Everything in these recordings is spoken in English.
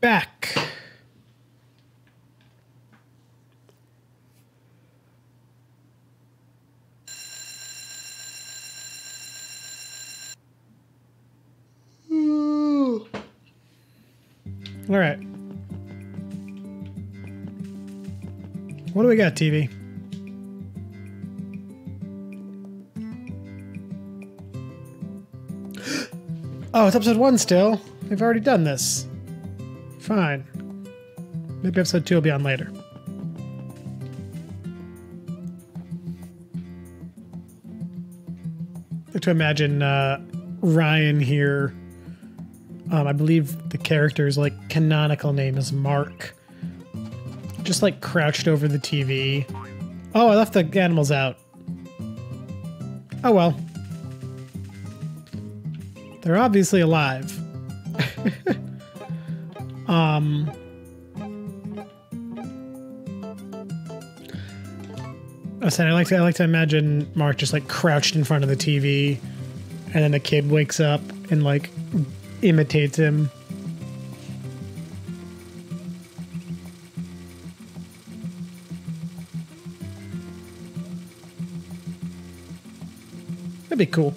back. All right. What do we got, TV? Oh, it's episode one still. We've already done this. Fine. Maybe episode two will be on later. Like to imagine uh, Ryan here. Um, I believe the character's like canonical name is Mark. Just like crouched over the TV. Oh, I left the animals out. Oh well. They're obviously alive. um. I said I like to I like to imagine Mark just like crouched in front of the TV, and then the kid wakes up and like imitates him. That'd be cool.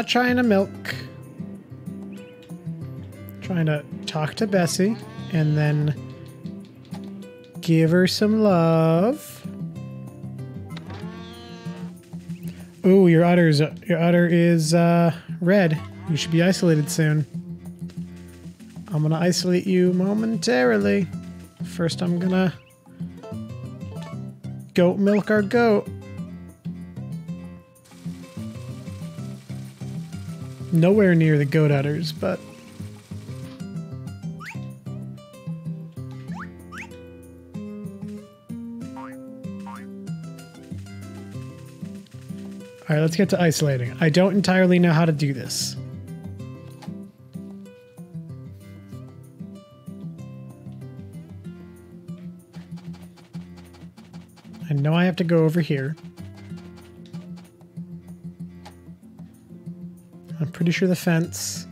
Not trying to milk. Trying to talk to Bessie and then give her some love. Ooh, your udder's your udder is uh, red. You should be isolated soon. I'm gonna isolate you momentarily. First, I'm gonna goat milk our goat. Nowhere near the goat udders, but All right, let's get to isolating. I don't entirely know how to do this. I know I have to go over here. Pretty sure the fence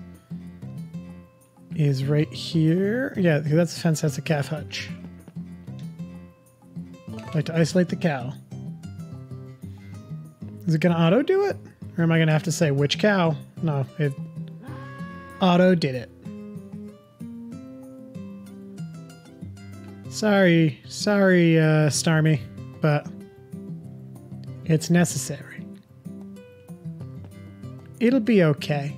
is right here. Yeah, that's the fence. That's a calf hutch. I'd like to isolate the cow. Is it going to auto do it? Or am I going to have to say which cow? No, it auto did it. Sorry, sorry, uh, Starmie, but it's necessary. It'll be okay.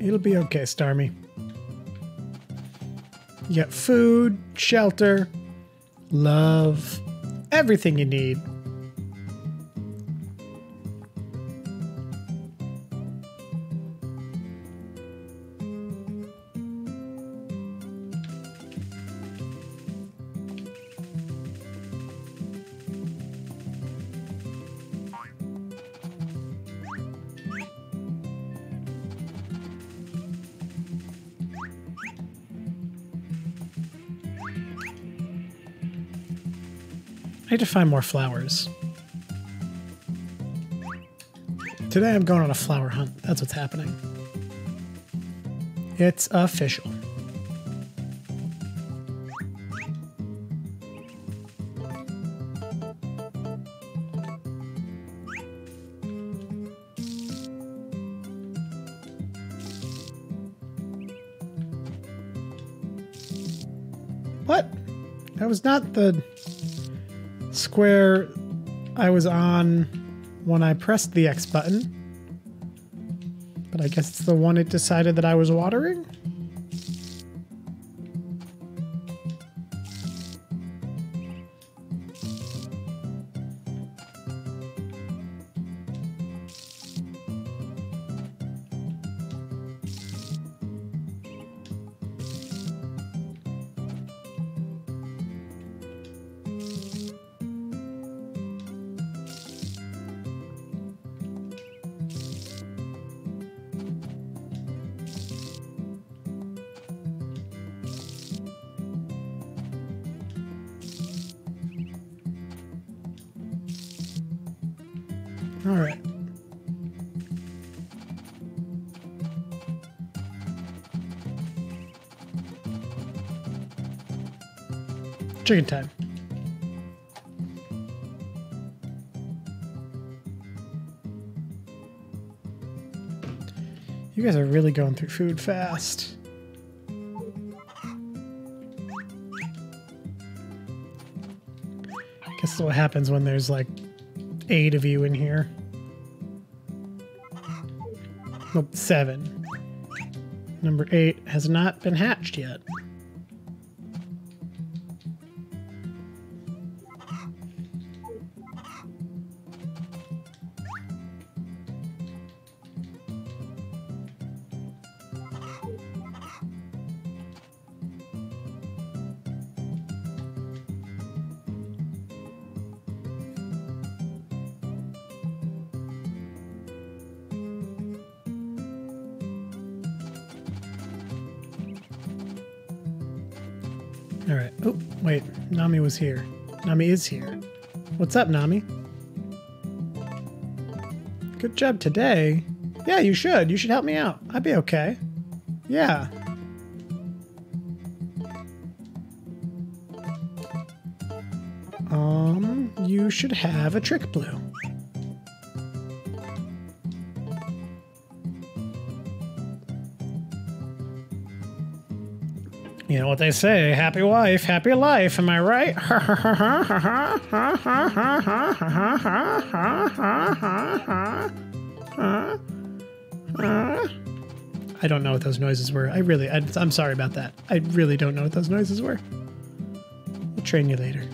It'll be okay, Starmie. You got food, shelter, love, everything you need. Find more flowers. Today I'm going on a flower hunt. That's what's happening. It's official. What? That was not the square I was on when I pressed the X button. But I guess it's the one it decided that I was watering? Chicken time. You guys are really going through food fast. Guess what happens when there's like eight of you in here. Nope, seven. Number eight has not been hatched yet. Was here. Nami is here. What's up, Nami? Good job today. Yeah, you should. You should help me out. I'd be okay. Yeah. Um, you should have a trick blue. You know what they say, happy wife, happy life, am I right? I don't know what those noises were. I really, I, I'm sorry about that. I really don't know what those noises were. We'll train you later.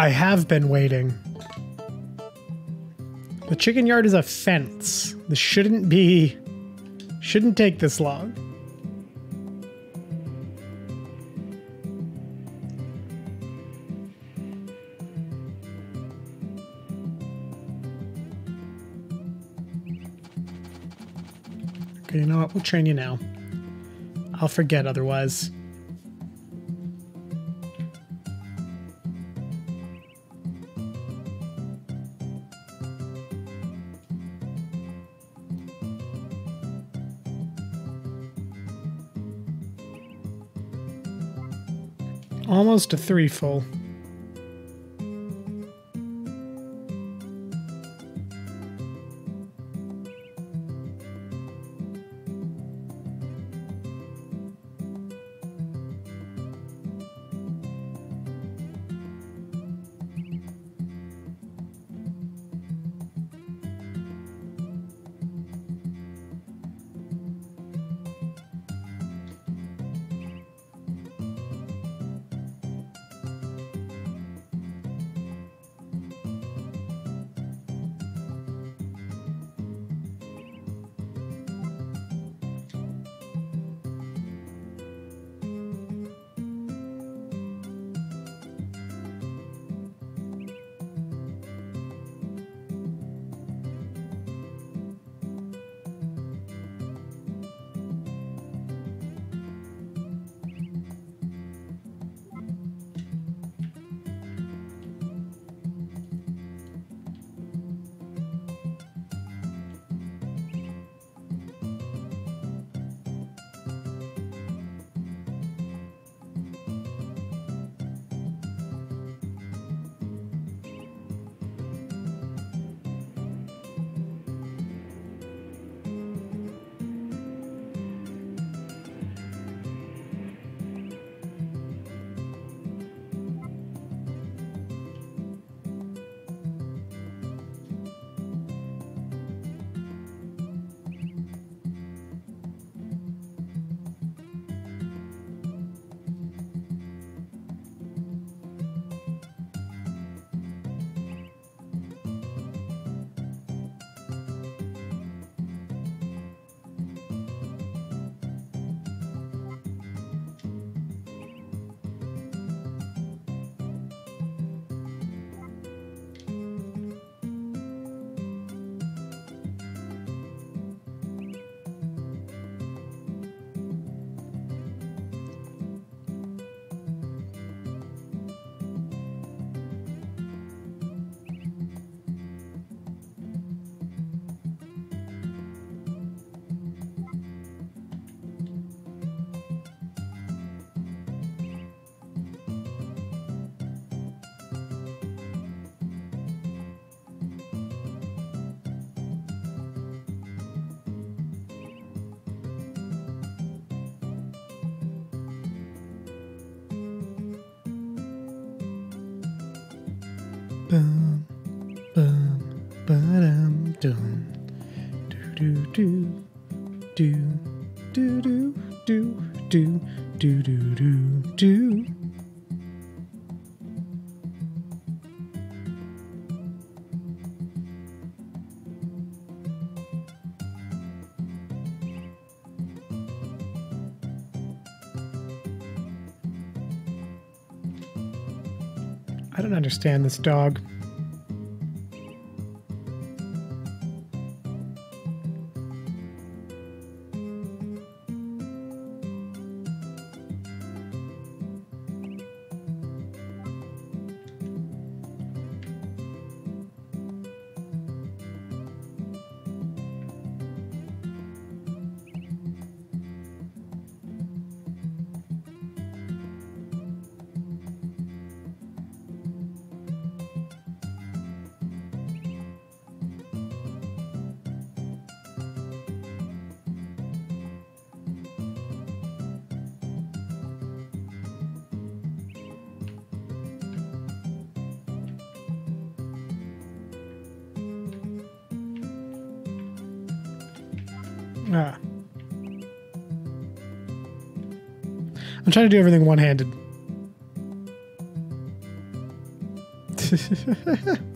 I have been waiting. The chicken yard is a fence. This shouldn't be. Shouldn't take this long. Okay, you know what? We'll train you now. I'll forget otherwise. Almost a three full. boom. stand this dog. Trying to do everything one handed.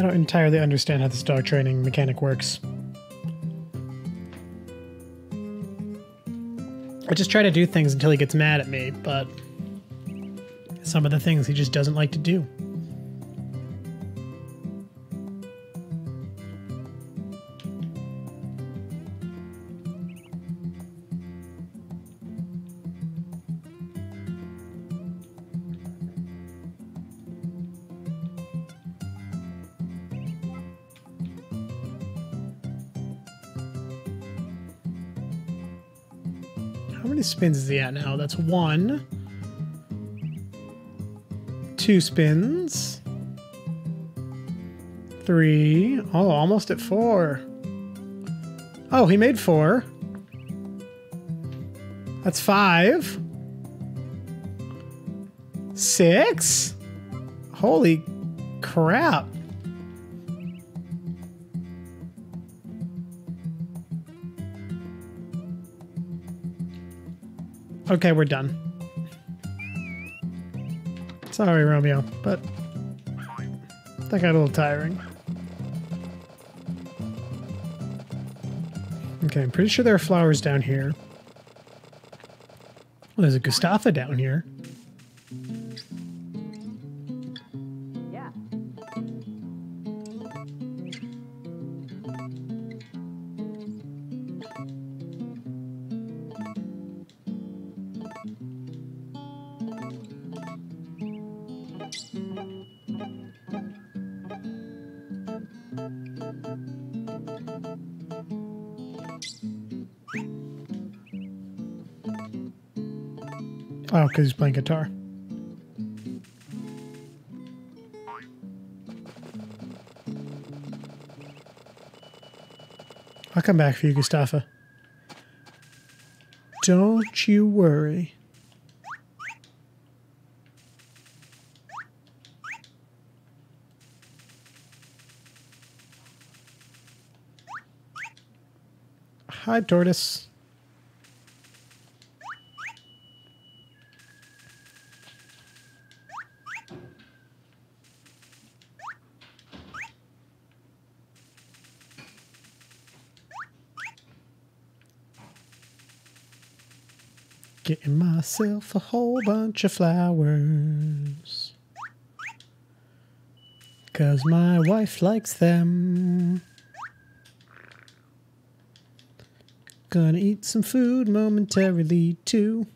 I don't entirely understand how this dog training mechanic works. I just try to do things until he gets mad at me, but some of the things he just doesn't like to do. Spins is he at now? That's one. Two spins. Three. Oh, almost at four. Oh, he made four. That's five. Six. Holy crap. Okay, we're done. Sorry, Romeo, but that got a little tiring. Okay, I'm pretty sure there are flowers down here. Well, there's a Gustafa down here. Oh, because he's playing guitar. I'll come back for you, Gustafa. Don't you worry. Hi, tortoise. Getting myself a whole bunch of flowers. Cause my wife likes them. Gonna eat some food momentarily too.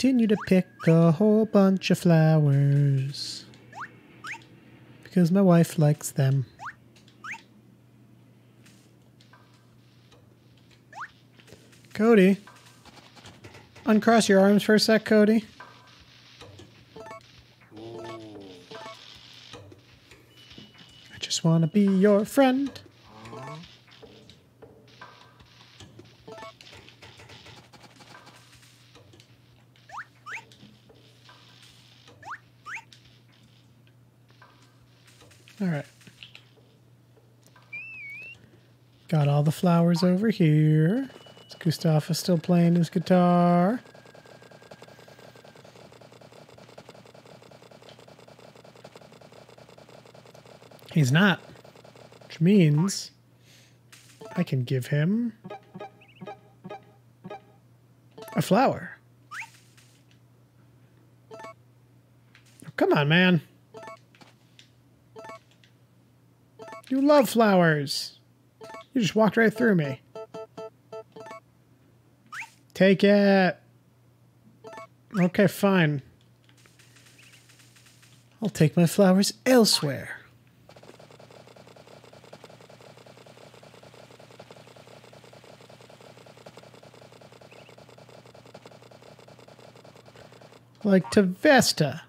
Continue to pick a whole bunch of flowers. Because my wife likes them. Cody. Uncross your arms for a sec, Cody. I just want to be your friend. Flowers over here. Is Gustav still playing his guitar? He's not. Which means I can give him a flower. Oh, come on, man. You love flowers. You just walked right through me. Take it. Okay, fine. I'll take my flowers elsewhere. Like to Vesta.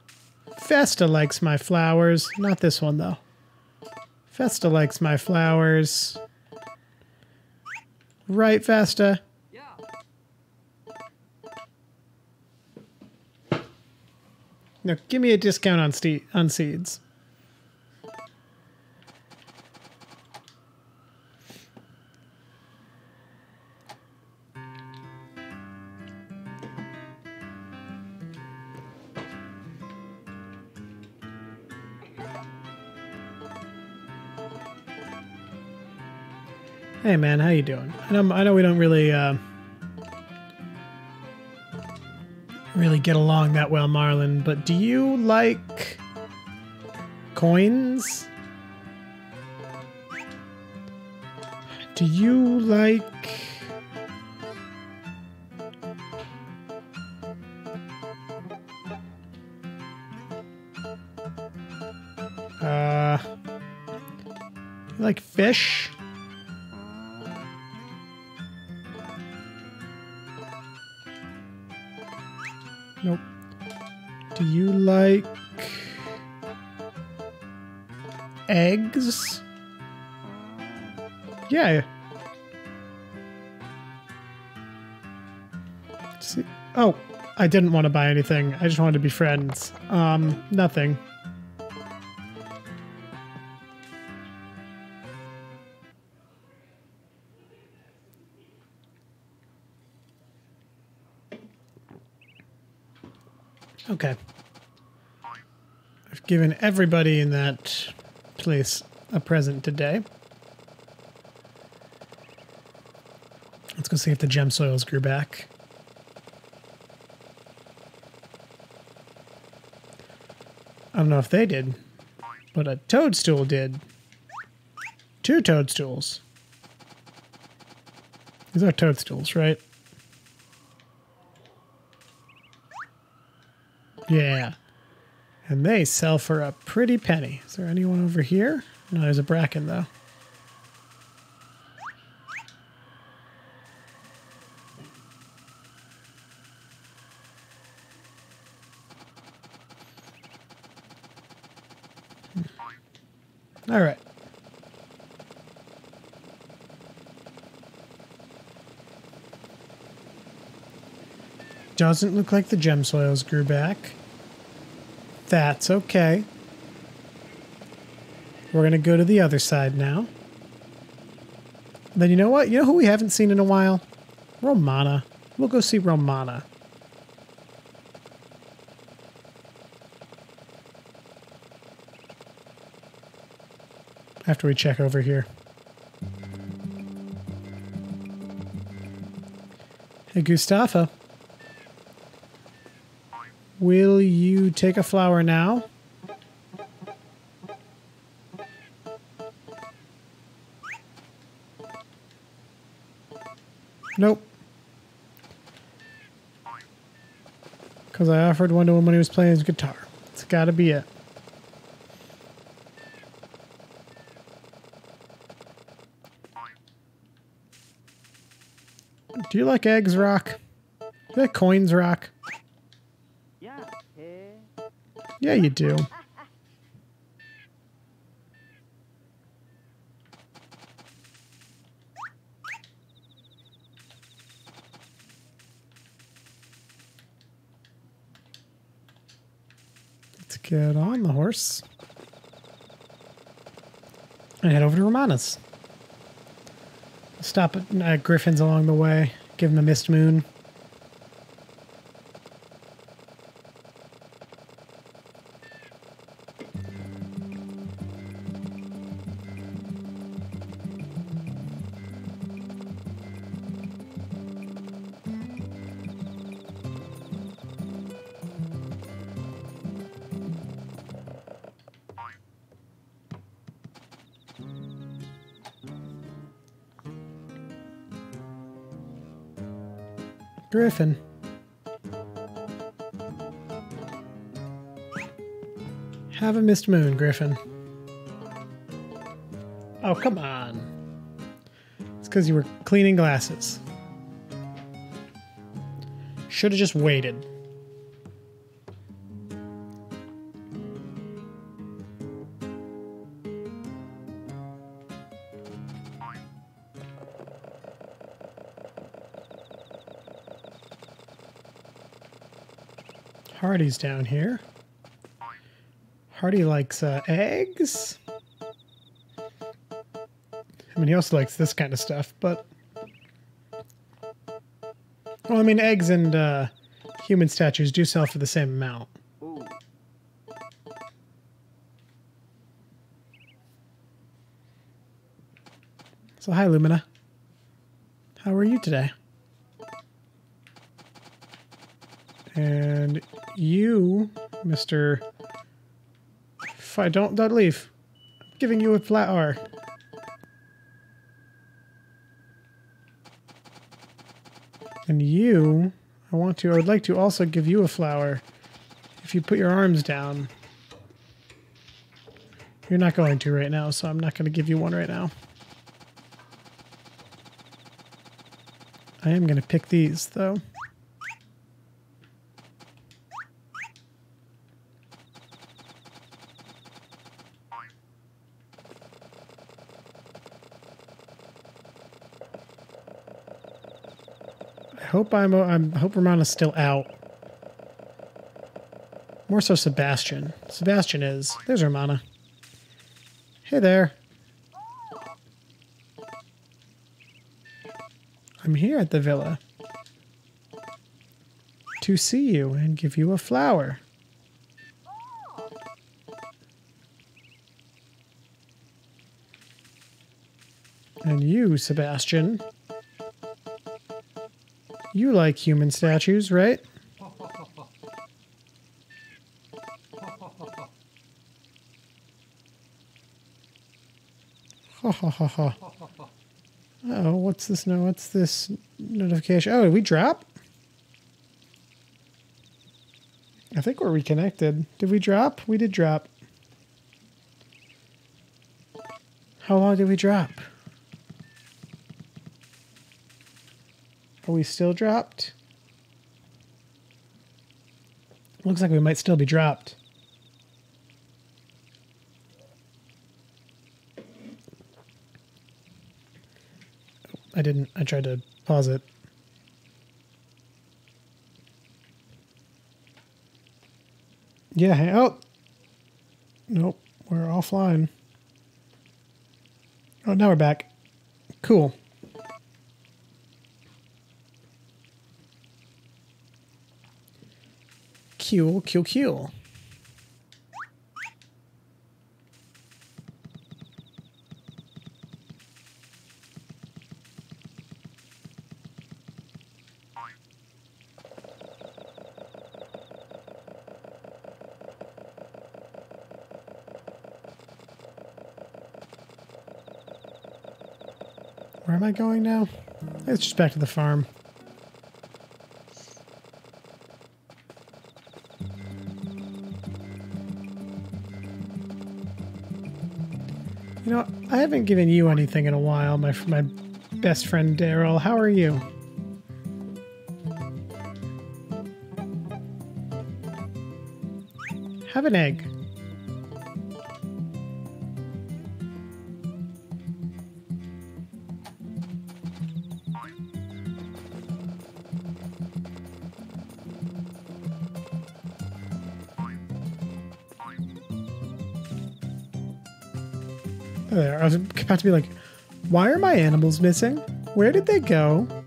Vesta likes my flowers. Not this one, though. Vesta likes my flowers. Right, Vesta? Yeah. No, give me a discount on ste- on seeds. Hey man, how you doing? I know, I know we don't really uh, really get along that well, Marlin, but do you like coins? Do you like uh like fish? Eggs? Yeah. See, oh, I didn't want to buy anything. I just wanted to be friends. Um, nothing. Okay. I've given everybody in that place a present today. Let's go see if the gem soils grew back. I don't know if they did, but a toadstool did. Two toadstools. These are toadstools, right? Yeah. And they sell for a pretty penny. Is there anyone over here? No, there's a bracken, though. Hmm. All right. Doesn't look like the gem soils grew back. That's okay. We're going to go to the other side now. Then you know what? You know who we haven't seen in a while? Romana. We'll go see Romana. After we check over here. Hey, Gustafa. Will you? Take a flower now? Nope. Because I offered one to him when he was playing his guitar. It's got to be it. Do you like eggs, Rock? Do you like coins, Rock? Yeah, you do. Let's get on the horse and head over to Romana's. Stop at uh, Griffin's along the way. Give him a mist moon. Missed moon, Griffin. Oh, come on. It's because you were cleaning glasses. Should have just waited. Hardy's down here. Hardy likes uh, eggs. I mean, he also likes this kind of stuff, but. Well, I mean, eggs and uh, human statues do sell for the same amount. So, hi, Lumina. How are you today? And you, Mr. If I don't, don't leave. I'm giving you a flower. And you, I want to, I would like to also give you a flower. If you put your arms down. You're not going to right now, so I'm not going to give you one right now. I am going to pick these, though. I hope I'm. I hope Romana's still out. More so, Sebastian. Sebastian is. There's Romana. Hey there. I'm here at the villa to see you and give you a flower. And you, Sebastian, you like human statues, right? Ha ha ha ha. Oh, what's this? No, what's this notification? Oh, did we drop? I think we're reconnected. Did we drop? We did drop. How long did we drop? Are we still dropped? Looks like we might still be dropped. I didn't. I tried to pause it. Yeah. hey- Oh. Nope. We're offline. Oh, now we're back. Cool. Cool, cool, cool. Where am I going now? It's just back to the farm. I haven't given you anything in a while, my my best friend Daryl. How are you? Have an egg. Was to be like, why are my animals missing? Where did they go?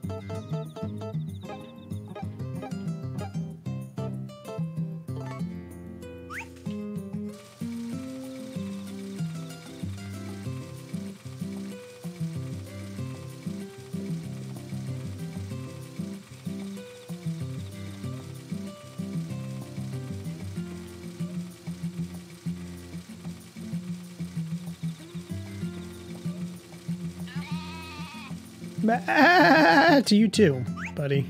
Ah, to you too, buddy.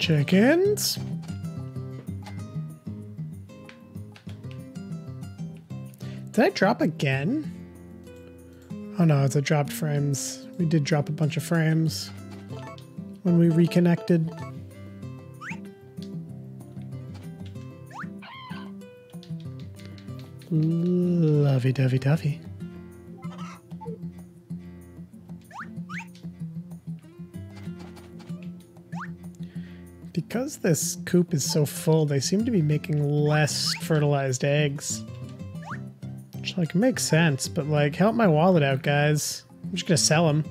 Chickens. Did I drop again? Oh no, it's a dropped frames. We did drop a bunch of frames when we reconnected. Lovey this coop is so full, they seem to be making less fertilized eggs. Which, like, makes sense, but, like, help my wallet out, guys. I'm just gonna sell them.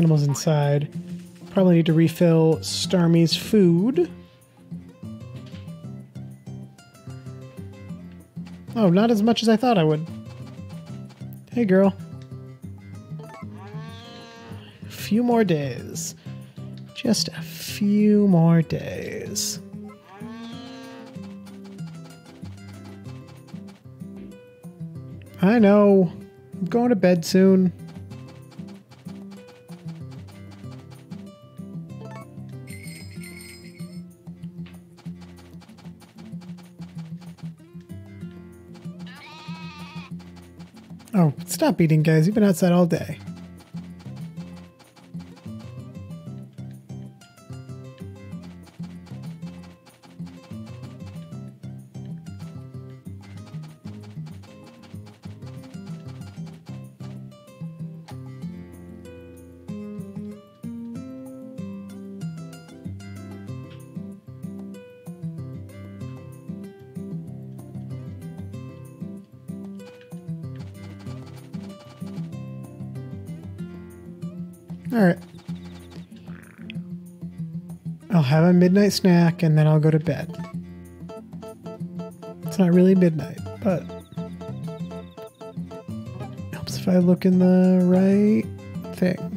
Animals inside. Probably need to refill Starmie's food. Oh, not as much as I thought I would. Hey, girl. A few more days. Just a few more days. I know. I'm going to bed soon. Stop eating, guys. You've been outside all day. Snack and then I'll go to bed. It's not really midnight, but helps if I look in the right thing.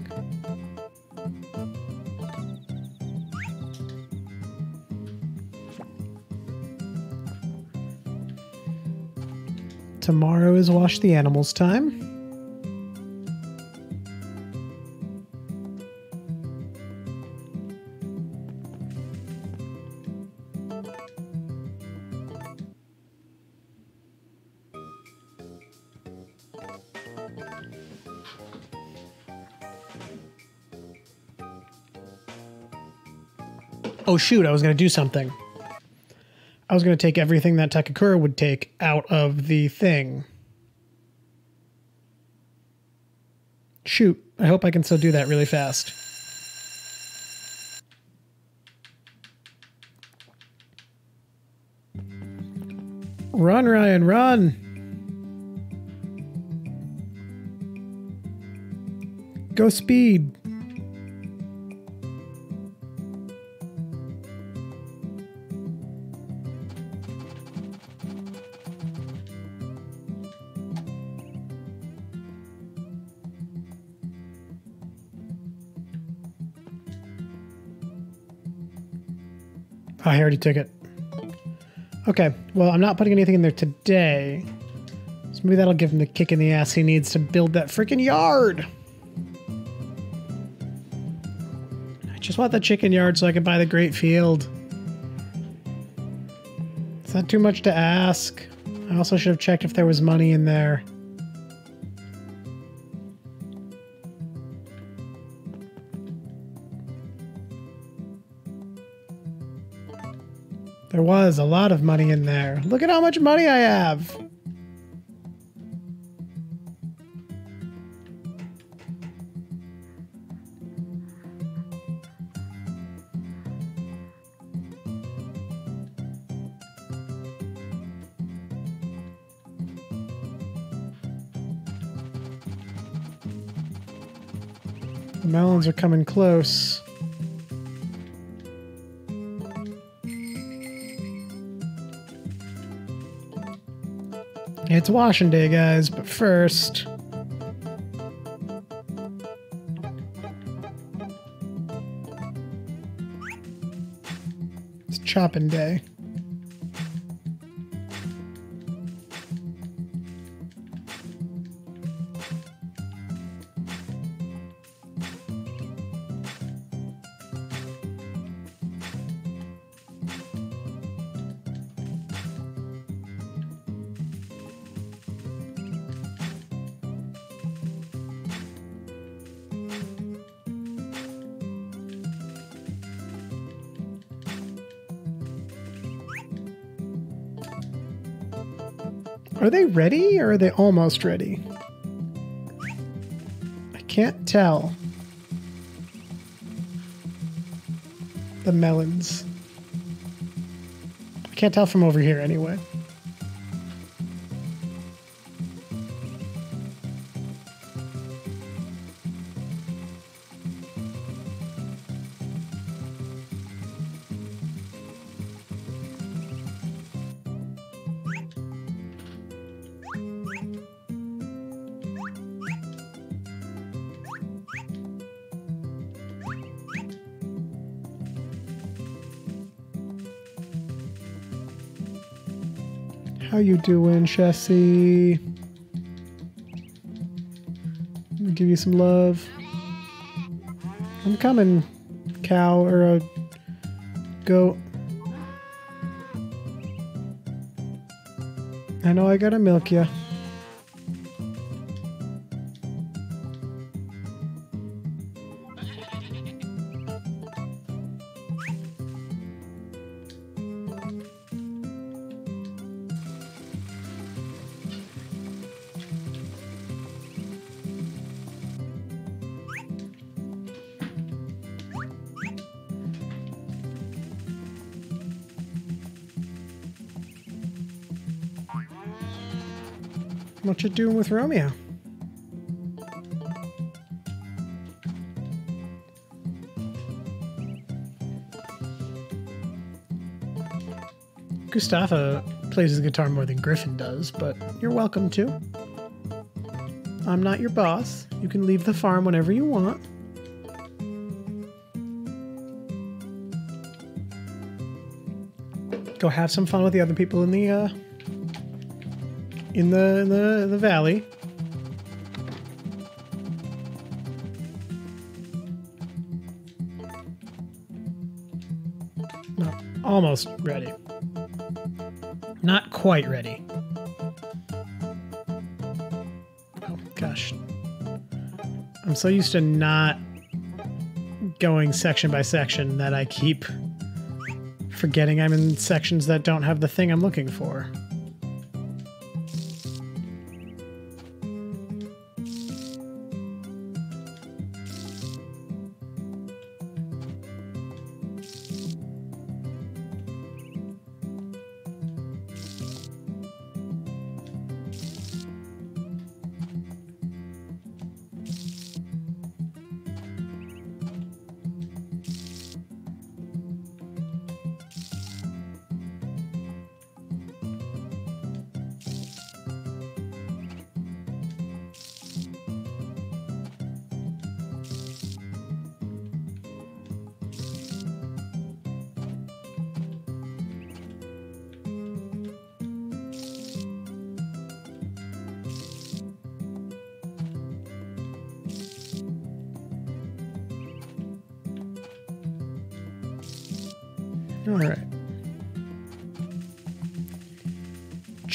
Tomorrow is wash the animals time. Oh shoot, I was going to do something. I was going to take everything that Takakura would take out of the thing. Shoot, I hope I can still do that really fast. Run, Ryan, run! Go speed! Oh, I already took it. Okay, well, I'm not putting anything in there today. So maybe that'll give him the kick in the ass he needs to build that freaking yard. I just want the chicken yard so I can buy the great field. Is that too much to ask? I also should have checked if there was money in there. Was a lot of money in there. Look at how much money I have. The melons are coming close. It's washing day, guys, but first. It's chopping day. Ready or are they almost ready? I can't tell. The melons. I can't tell from over here anyway. You doing, Chessie? Give you some love. I'm coming, cow or a goat. I know I gotta milk you. with Romeo. Gustafa plays his guitar more than Griffin does, but you're welcome to. I'm not your boss. You can leave the farm whenever you want. Go have some fun with the other people in the uh, in the in the the valley. Almost ready. Not quite ready. Oh gosh. I'm so used to not going section by section that I keep forgetting I'm in sections that don't have the thing I'm looking for.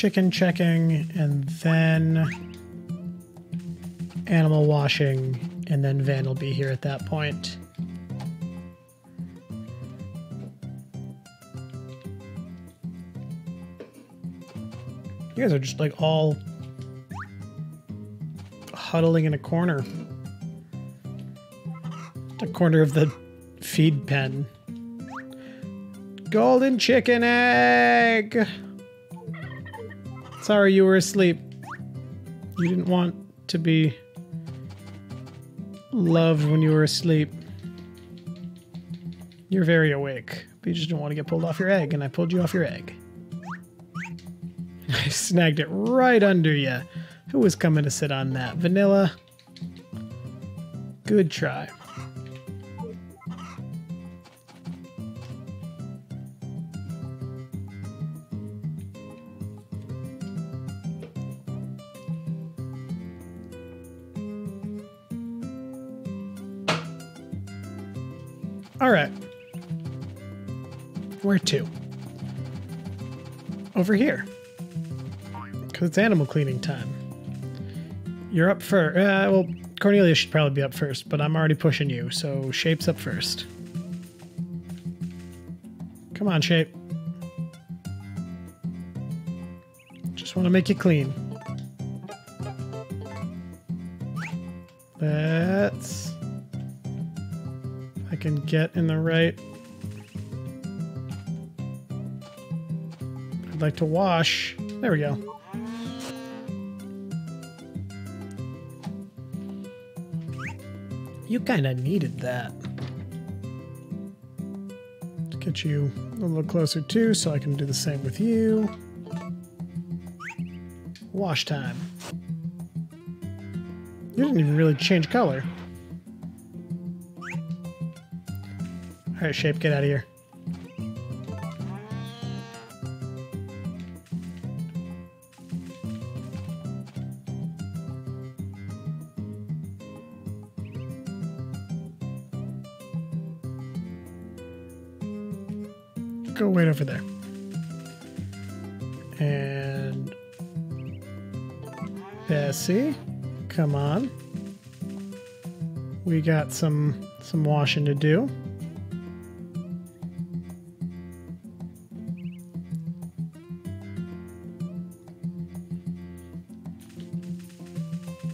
Chicken checking and then animal washing, and then Van will be here at that point. You guys are just like all huddling in a corner. The corner of the feed pen. Golden chicken egg! Sorry you were asleep. You didn't want to be loved when you were asleep. You're very awake, but you just don't want to get pulled off your egg, and I pulled you off your egg. I snagged it right under you. Who was coming to sit on that? Vanilla? Good try. Where to? Over here. Because it's animal cleaning time. You're up first. Uh, well, Cornelia should probably be up first, but I'm already pushing you, so Shape's up first. Come on, Shape. Just want to make you clean. That's. I can get in the right. I'd like to wash. There we go. You kind of needed that. Let's get you a little closer too, so I can do the same with you. Wash time. You didn't even really change color. All right, Shape, get out of here. We got some some washing to do.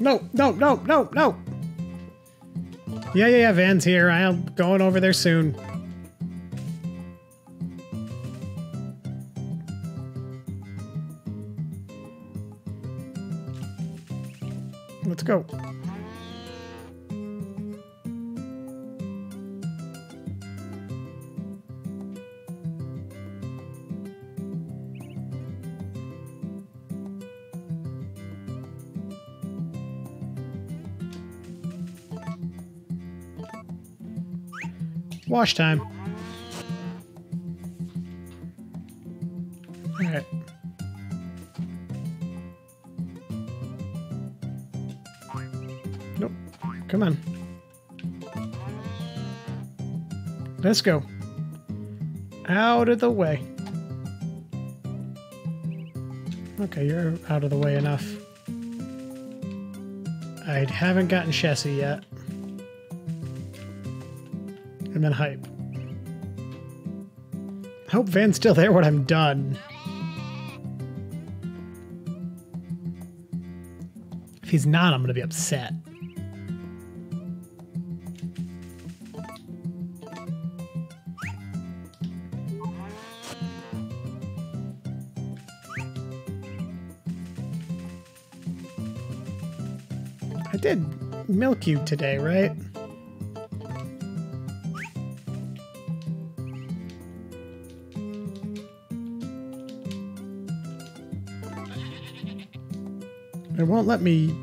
No, no, no, no, no. Yeah, yeah, yeah, Van's here. I'm going over there soon. Wash time. All right. Nope. Come on. Let's go. Out of the way. Okay, you're out of the way enough. I haven't gotten Chessie yet. And hype. Hope Van's still there when I'm done. If he's not, I'm gonna be upset. I did milk you today, right? Won't let me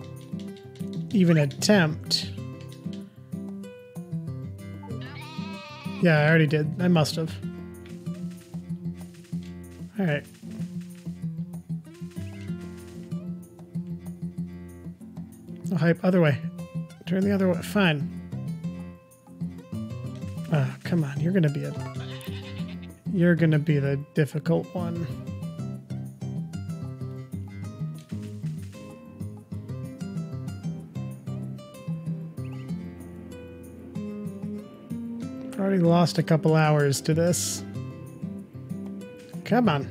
even attempt. Yeah, I already did. I must have. All right. Oh, hype, other way. Turn the other way. Fine. Ah, come on. You're gonna be a. You're gonna be the difficult one. Already lost a couple hours to this. Come on.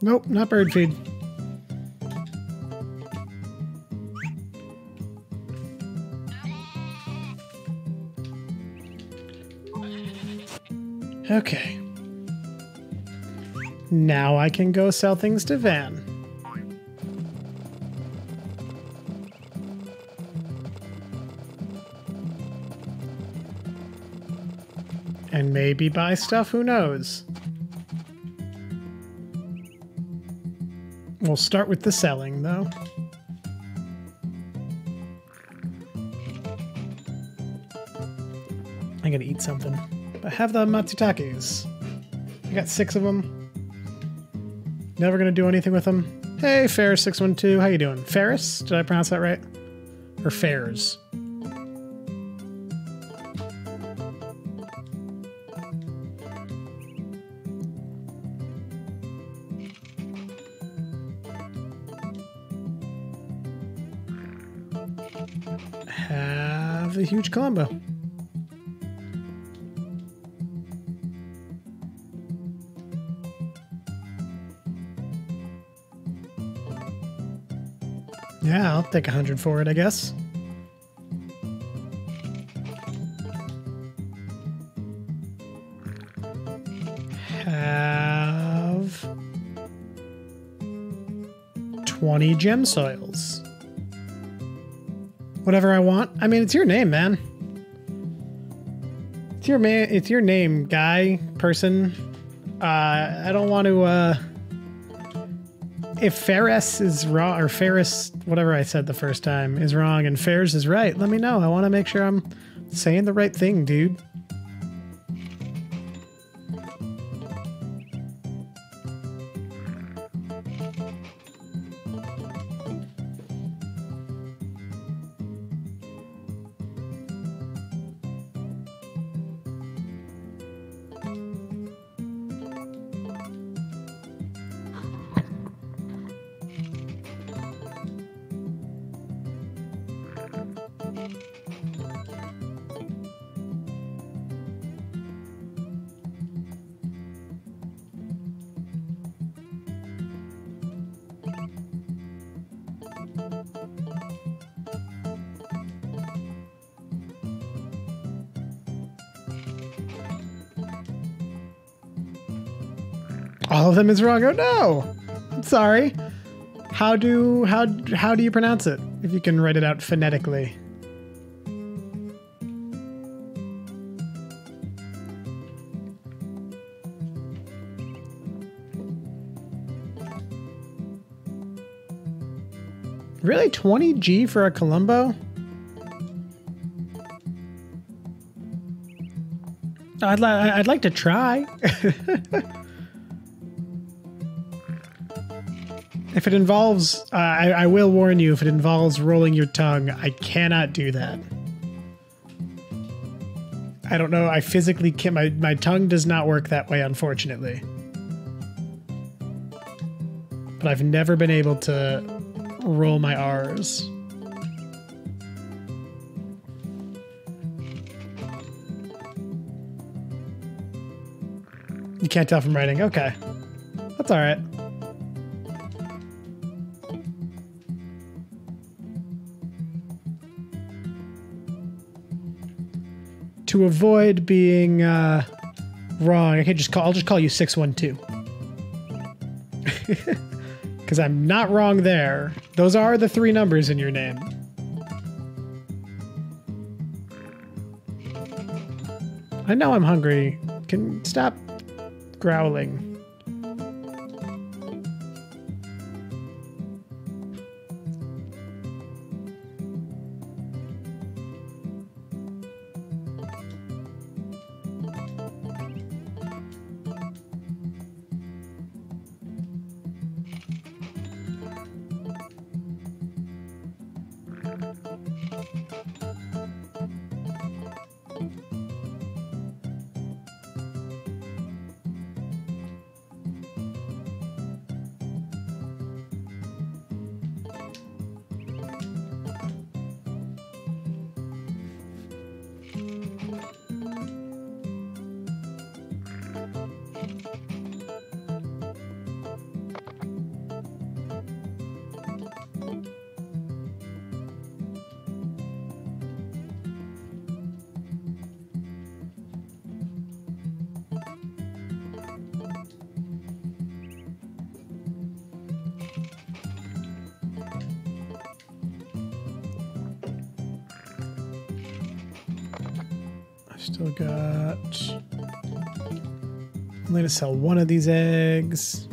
Nope, not bird feed. Okay. Now I can go sell things to Van. And maybe buy stuff, who knows? We'll start with the selling, though. I gotta eat something. But have the matsutakes. I got six of them. Never gonna do anything with them. Hey, Ferris612, how you doing? Ferris? Did I pronounce that right? Or Fairs? Have a huge combo. Take a hundred for it, I guess. Have 20 gem soils. Whatever I want. I mean, it's your name, man. It's your man. It's your name, guy, person. Uh, I don't want to. Uh, if Ferris is wrong, or Ferris, whatever I said the first time, is wrong, and Ferris is right, let me know. I want to make sure I'm saying the right thing, dude. All of them is wrong. Oh no! I'm sorry. How do how how do you pronounce it? If you can write it out phonetically. Really, 20G for a Columbo? I'd, li- I'd like to try. if it involves, uh, I, I will warn you, if it involves rolling your tongue, I cannot do that. I don't know. I physically can't. My, my tongue does not work that way, unfortunately. But I've never been able to roll my R's. You can't tell from writing. Okay. That's all right. To avoid being uh, wrong, I can just call. I'll just call you six one two. Because I'm not wrong there. Those are the three numbers in your name. I know I'm hungry. Can stop growling. Still got. I'm going to sell one of these eggs.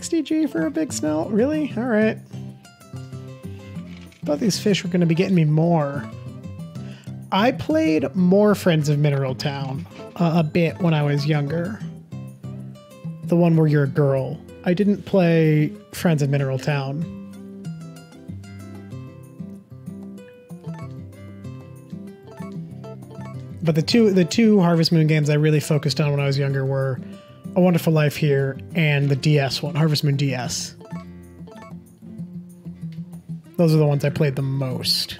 60G for a big snout? Really? Alright. Thought these fish were going to be getting me more. I played more Friends of Mineral Town uh, a bit when I was younger. The one where you're a girl. I didn't play Friends of Mineral Town. But the two the two Harvest Moon games I really focused on when I was younger were a Wonderful Life Here and the DS one, Harvest Moon DS. Those are the ones I played the most.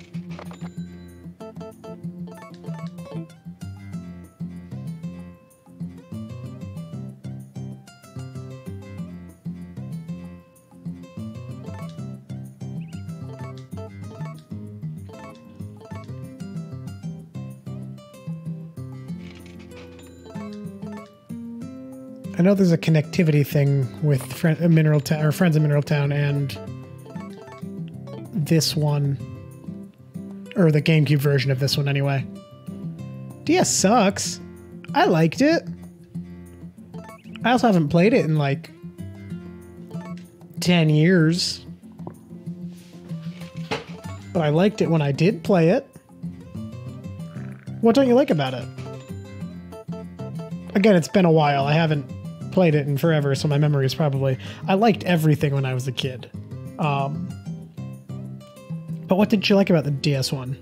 I know there's a connectivity thing with Friend, uh, Mineral Town or Friends of Mineral Town and this one, or the GameCube version of this one, anyway. DS sucks. I liked it. I also haven't played it in like ten years, but I liked it when I did play it. What don't you like about it? Again, it's been a while. I haven't played it in forever, so my memory is probably. I liked everything when I was a kid. Um, but what did you like about the DS one?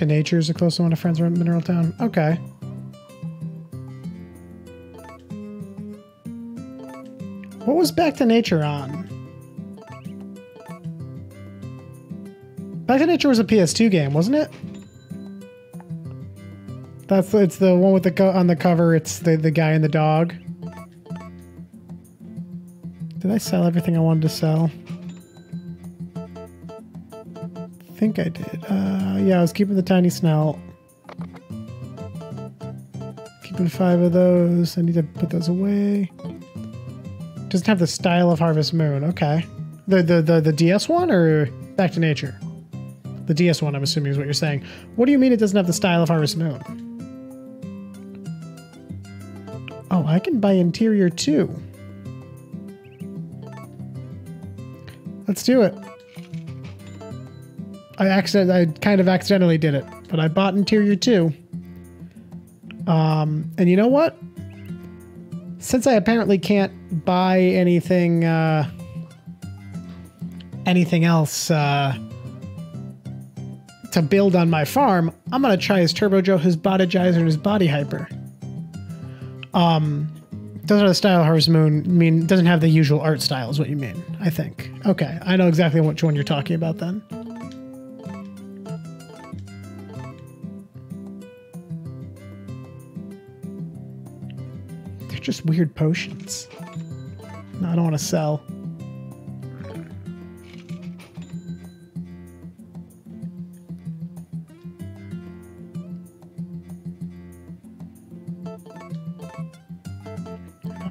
To Nature is the closest one to Friends from Mineral Town. Okay. What was Back to Nature on? Back to Nature was a PS2 game, wasn't it? That's it's the one with the on the cover. It's the the guy and the dog. Did I sell everything I wanted to sell? I think I did. Uh, yeah, I was keeping the tiny snout. Keeping five of those. I need to put those away. Doesn't have the style of Harvest Moon. Okay. The the the, the DS one or Back to Nature? The DS one, I'm assuming, is what you're saying. What do you mean it doesn't have the style of Harvest Moon? Oh, I can buy interior too. Let's do it. I accident I kind of accidentally did it, but I bought interior 2. Um, and you know what? Since I apparently can't buy anything uh anything else uh to build on my farm, I'm gonna try his Turbojolt, his Bodigizer, and his Body Hyper. Um, doesn't have the style Harvest Moon. Mean, doesn't have the usual art style, is what you mean. I think. Okay, I know exactly which one you're talking about then. Just weird potions. I don't want to sell.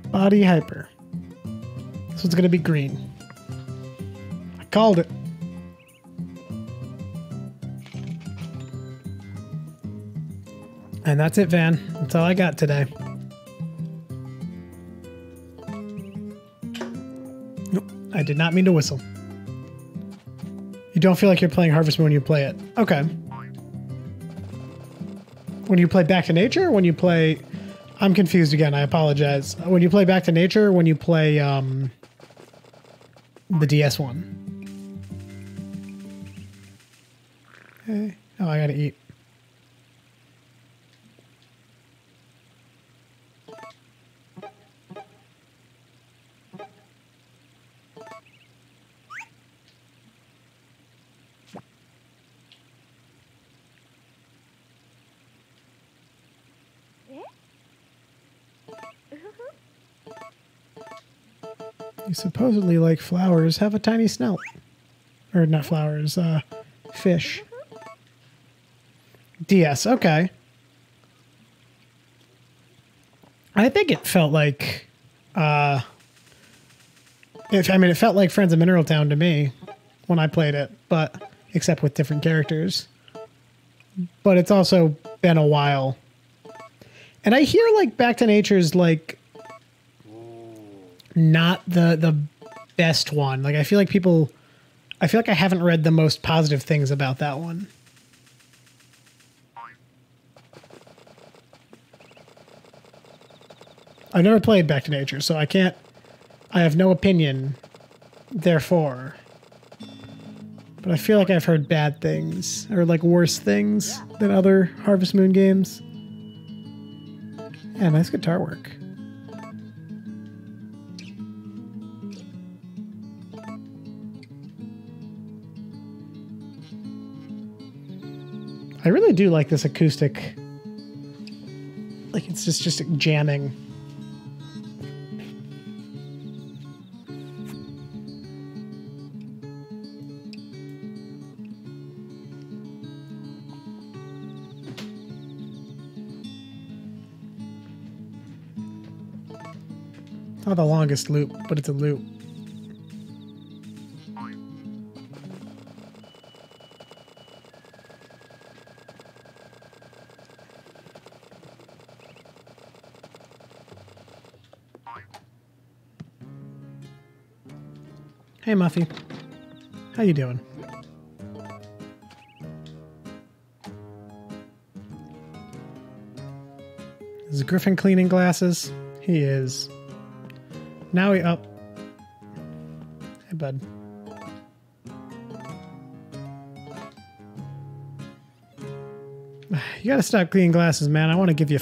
Body Hyper. This one's gonna be green. I called it. And that's it, Van. That's all I got today. Did not mean to whistle. You don't feel like you're playing Harvest Moon when you play it. Okay. When you play Back to Nature, when you play I'm confused again. I apologize. When you play Back to Nature, when you play um, the DS one. Hey. Oh, I gotta eat. Supposedly like flowers. Have a tiny snout. Or not flowers, uh, fish. DS, okay. I think it felt like, uh, if I mean, it felt like Friends of Mineral Town to me when I played it, but except with different characters. But it's also been a while. And I hear like Back to Nature's like not the the best one. Like I feel like people I feel like I haven't read the most positive things about that one. I've never played Back to Nature, so I can't I have no opinion therefore. But I feel like I've heard bad things or like worse things than other Harvest Moon games. Yeah, nice guitar work. I really do like this acoustic. Like it's just just jamming. Not the longest loop, but it's a loop. Hey Muffy. How you doing? Is Griffin cleaning glasses? He is. Now he up. Hey bud. You gotta stop cleaning glasses, man. I want to give you a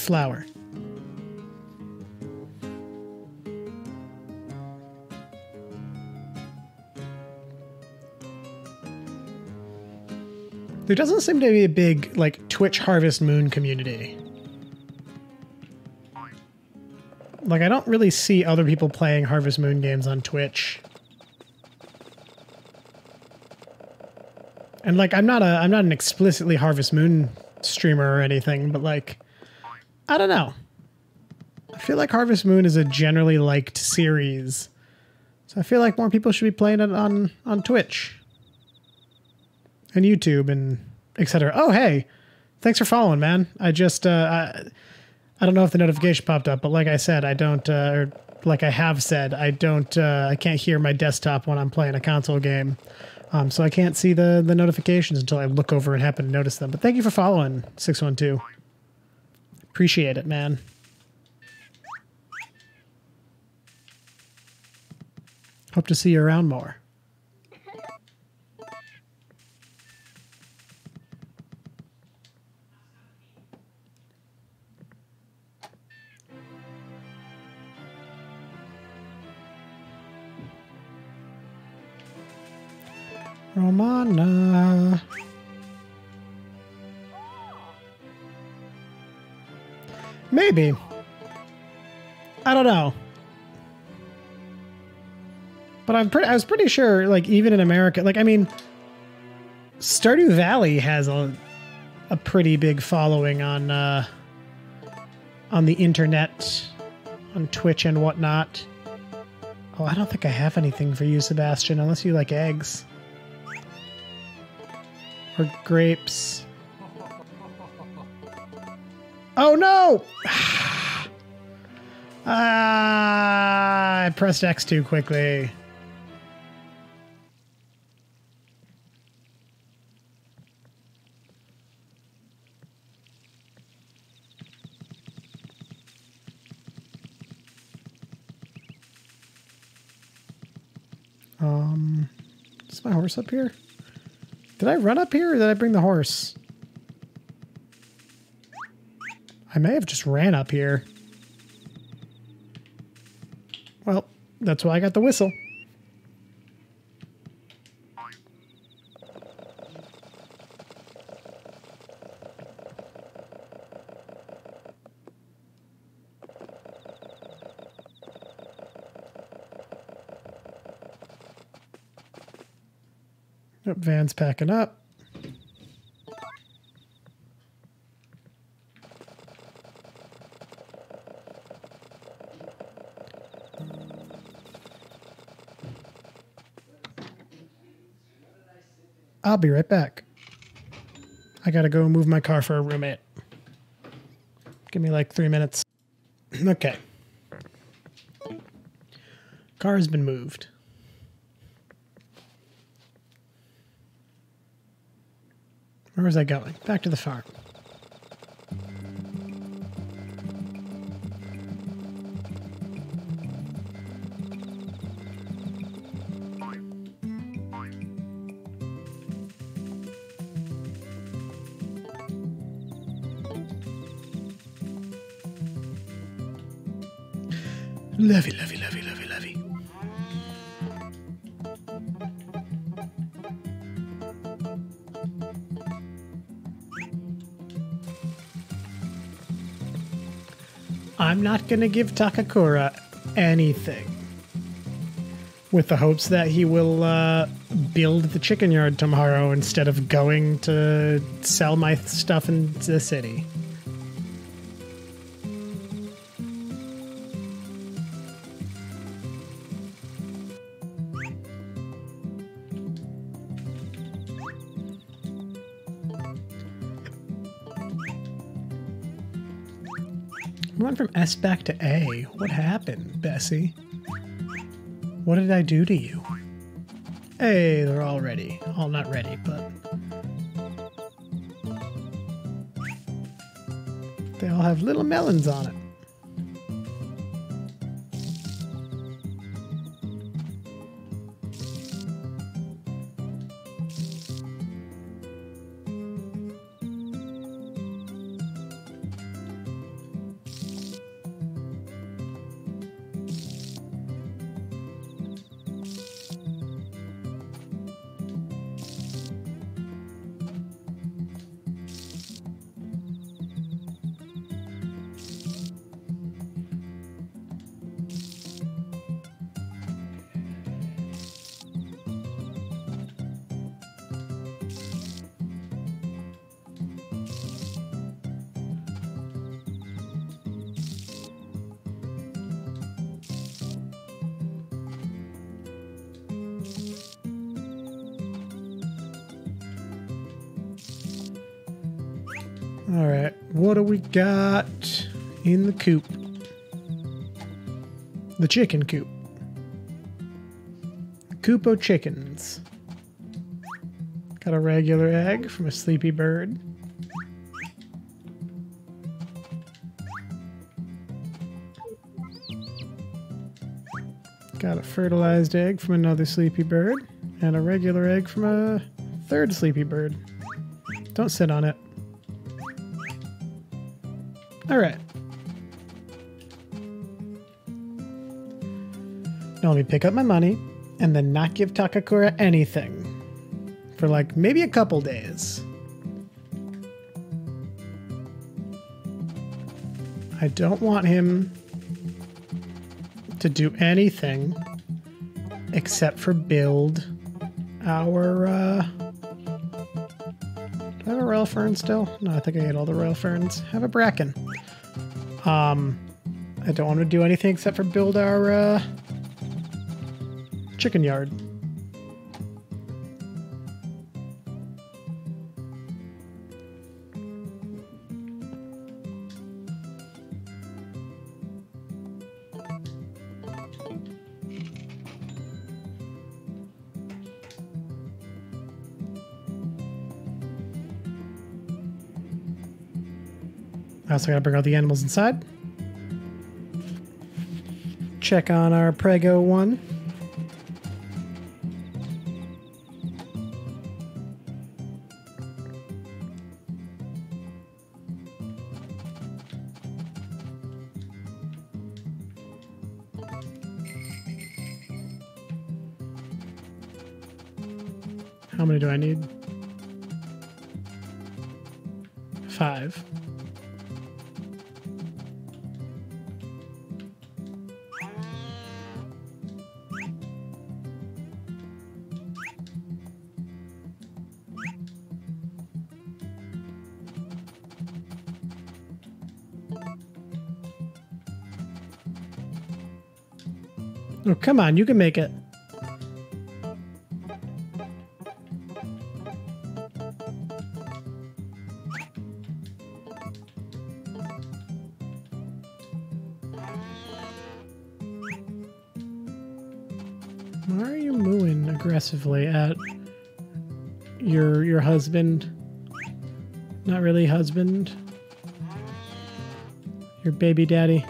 There doesn't seem to be a big, like, Twitch Harvest Moon community. Like, I don't really see other people playing Harvest Moon games on Twitch. And like I'm not a I'm not an explicitly Harvest Moon streamer or anything, but like I don't know. I feel like Harvest Moon is a generally liked series. So I feel like more people should be playing it on on Twitch and YouTube and etc. Oh hey, thanks for following, man. I just uh I, I don't know if the notification popped up, but like I said, I don't uh, or like I have said, I don't uh, I can't hear my desktop when I'm playing a console game. Um, so I can't see the the notifications until I look over and happen to notice them. But thank you for following six one two. Appreciate it, man. Hope to see you around more. Romana. Maybe. I don't know. But I'm pretty I was pretty sure like even in America, like I mean Stardew Valley has a a pretty big following on uh on the internet, on Twitch and whatnot. Oh, I don't think I have anything for you, Sebastian, unless you like eggs or grapes. Oh no! ah, I pressed X too quickly. Um, is my horse up here? Did I run up here or did I bring the horse? I may have just ran up here. Well, that's why I got the whistle. Van's packing up. I'll be right back. I gotta go move my car for a roommate. Give me like three minutes. okay. Car has been moved. Where was I going? Back to the farm. Not going to give Takakura anything. With the hopes that he will uh, build the chicken yard tomorrow instead of going to sell my stuff in the city. S back to A. What happened, Bessie? What did I do to you? Hey, they're all ready. All not ready, but... They all have little melons on it. Got in the coop? The chicken coop. Coop o' chickens. Got a regular egg from a sleepy bird. Got a fertilized egg from another sleepy bird, and a regular egg from a third sleepy bird. Don't sit on it. Pick up my money and then not give Takakura anything for like maybe a couple days. I don't want him to do anything except for build our uh do I have a royal fern still? No, I think I ate all the royal ferns. Have a bracken. Um I don't want to do anything except for build our uh chicken yard. I also gotta bring all the animals inside. Check on our Prego one. Come on, you can make it. Why are you mooing aggressively at your your husband? Not really husband. Your baby daddy.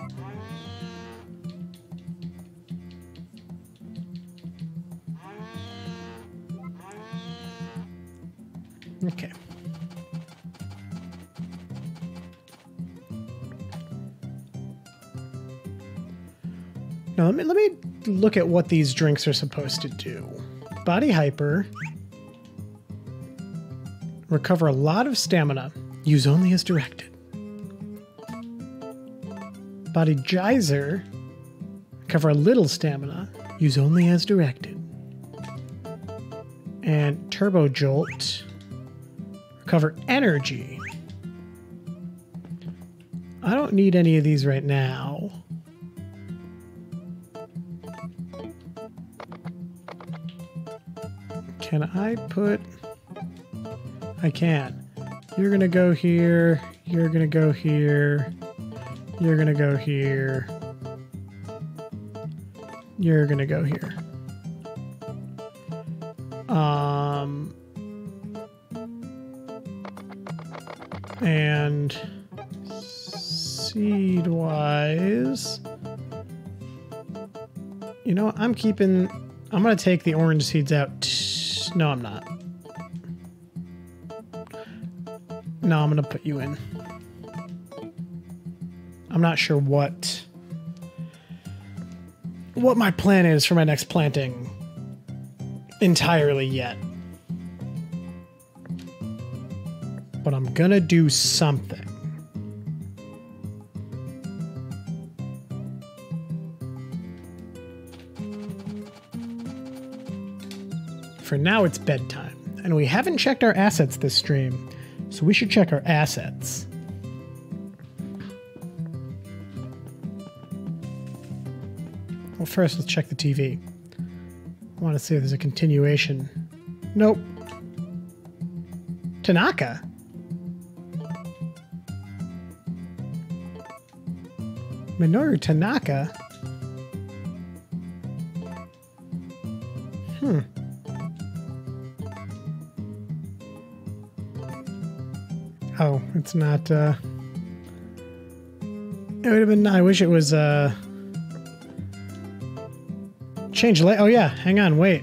Okay. Now let me let me look at what these drinks are supposed to do. Body hyper. Recover a lot of stamina. Use only as directed. Bodigizer. Recover a little stamina. Use only as directed. And Turbojolt. Recover energy. I don't need any of these right now. Can I put... I can. You're gonna go here, you're gonna go here, you're gonna go here, you're gonna go here. Keeping... I'm gonna take the orange seeds out. No, I'm not. No, I'm gonna put you in. I'm not sure what what my plan is for my next planting entirely yet. But I'm gonna do something. now it's bedtime, and we haven't checked our assets this stream, so we should check our assets. Well, first, let's check the TV. I want to see if there's a continuation. Nope. Tanaka? Minoru Tanaka? It's not, uh... It would have been, I wish it was, uh... Change light. Oh, yeah. Hang on. Wait.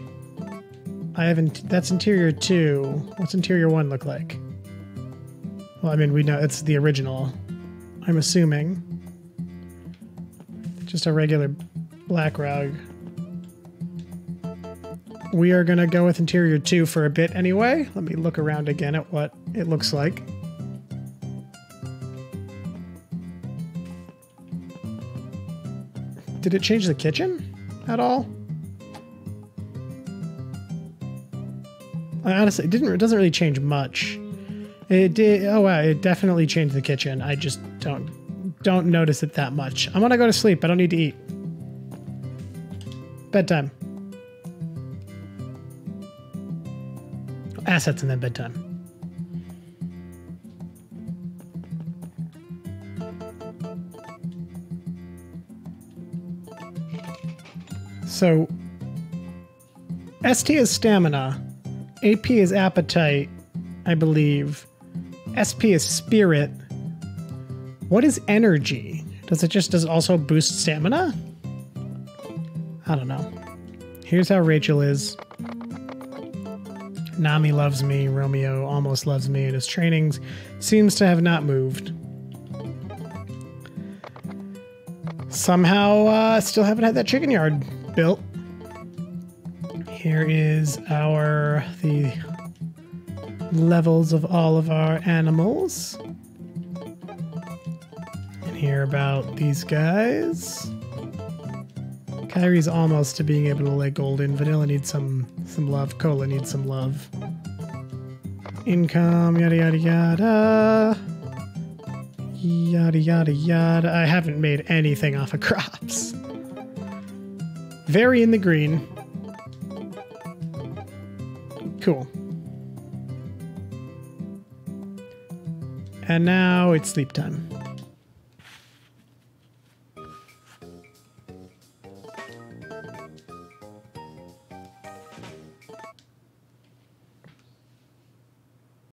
I haven't, that's interior two. What's interior one look like? Well, I mean, we know it's the original. I'm assuming. Just a regular black rug. We are going to go with interior 2 for a bit anyway. Let me look around again at what it looks like. Did it change the kitchen at all? I honestly, it didn't. It doesn't really change much. It did. Oh wow! It definitely changed the kitchen. I just don't don't notice it that much. I'm gonna go to sleep. I don't need to eat. Bedtime. Assets and then bedtime. So, ST is stamina, AP is appetite, I believe. SP is spirit. What is energy? Does it just does it also boost stamina? I don't know. Here's how Rachel is. Nami loves me, Romeo almost loves me, and his trainings seems to have not moved. Somehow, uh, still haven't had that chicken yard built. Here is our the levels of all of our animals. And here about these guys. Kyrie's almost to being able to lay golden. Vanilla needs some some love. Cola needs some love. Income, yada yada yada. Yada yada yada. I haven't made anything off of crops. Very in the green. Cool. And now it's sleep time.